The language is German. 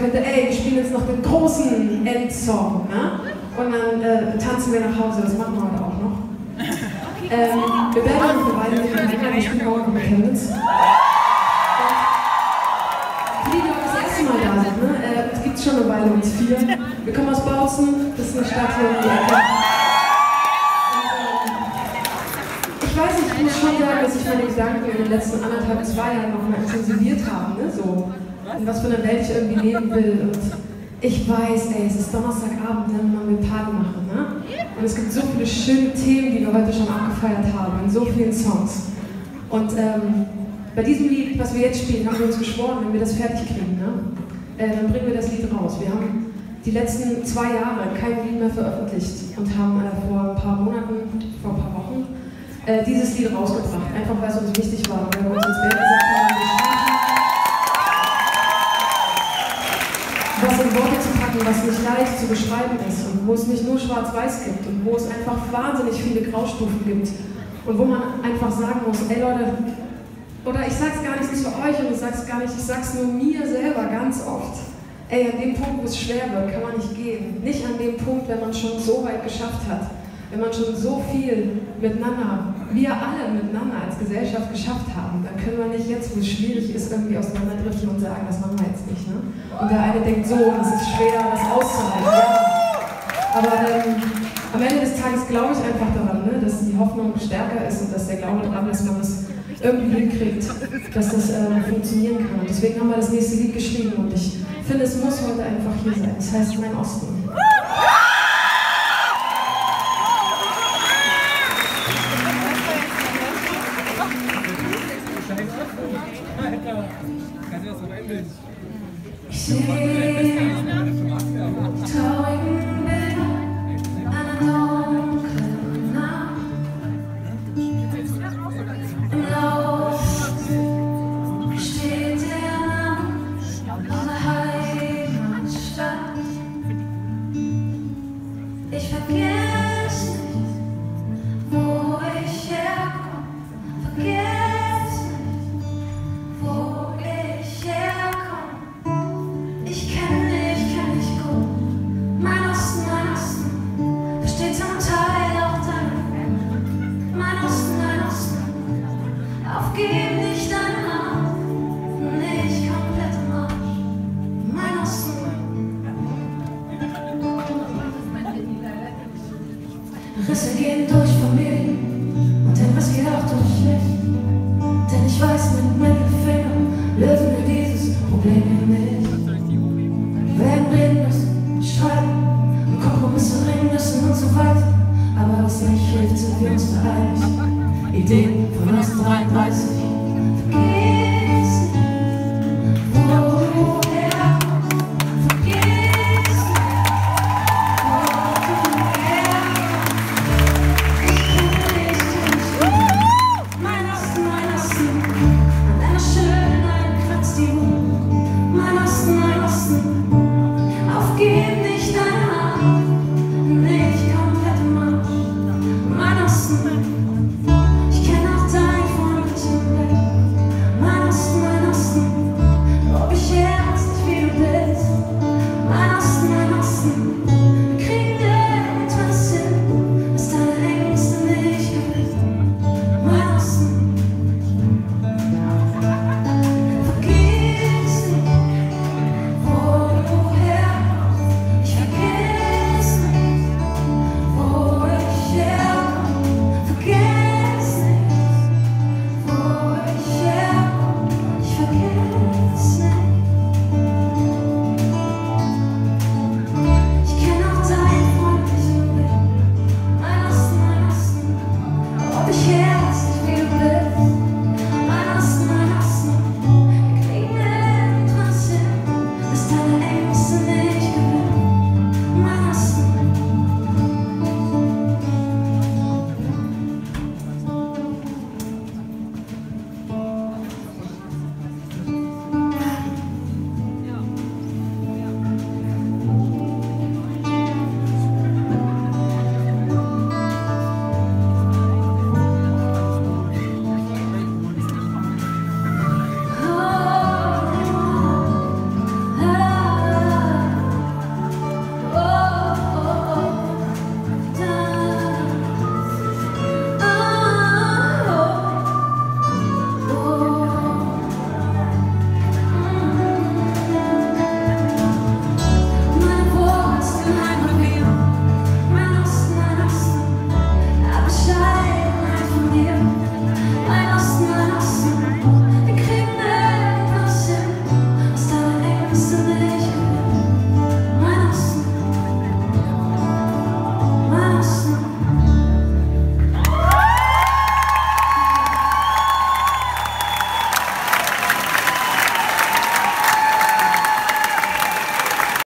könnte, ey, wir spielen jetzt noch den großen Endsong, ne? Und dann äh, tanzen wir nach Hause, das machen wir heute auch noch. Ähm, wir werden noch eine Weile mit dem wir spielen morgen mit Chemnitz. Für die, die auch das erste Mal da sind, ne? Äh, es gibt schon eine Weile uns vier. Wir kommen aus Bautzen, das ist eine Stadt hier um die Ecke. ich weiß nicht, ich muss schon sagen, dass ich meine Gedanken in den letzten anderthalb, zwei Jahren noch mal intensiviert habe, ne? so, in was für einer Welt ich irgendwie leben will. Und ich weiß, ey, es ist Donnerstagabend, ne? man will Party machen. Ne? Und es gibt so viele schöne Themen, die wir heute schon abgefeiert haben, in so vielen Songs. Und ähm, bei diesem Lied, was wir jetzt spielen, haben wir uns geschworen, wenn wir das fertig kriegen, ne? äh, dann bringen wir das Lied raus. Wir haben die letzten zwei Jahre kein Lied mehr veröffentlicht und haben äh, vor ein paar Monaten, vor ein paar Wochen, äh, dieses Lied rausgebracht. Einfach weil es uns wichtig war, weil wir uns ins Band gesagt was nicht leicht zu beschreiben ist und wo es nicht nur schwarz-weiß gibt und wo es einfach wahnsinnig viele Graustufen gibt und wo man einfach sagen muss, ey Leute, oder ich sag's gar nicht zu euch und ich sag's gar nicht, ich sag's nur mir selber ganz oft. Ey, an dem Punkt, wo es schwer wird, kann man nicht gehen. Nicht an dem Punkt, wenn man schon so weit geschafft hat wenn man schon so viel miteinander, wir alle miteinander als Gesellschaft geschafft haben, dann können wir nicht jetzt, wo es schwierig ist, irgendwie auseinanderdriften und sagen, das machen wir jetzt nicht. Ne? Und der eine denkt so, das ist schwer, das auszuhalten. Ja. Aber ähm, am Ende des Tages glaube ich einfach daran, ne, dass die Hoffnung stärker ist und dass der Glaube daran ist, wenn man es irgendwie hinkriegt, dass das äh, funktionieren kann. Und deswegen haben wir das nächste Lied geschrieben und ich finde, es muss heute einfach hier sein. Das heißt Mein Osten. Sì. Aber was nicht hilft, sind wir uns beeidigt. Ideen von 1933 Christmas.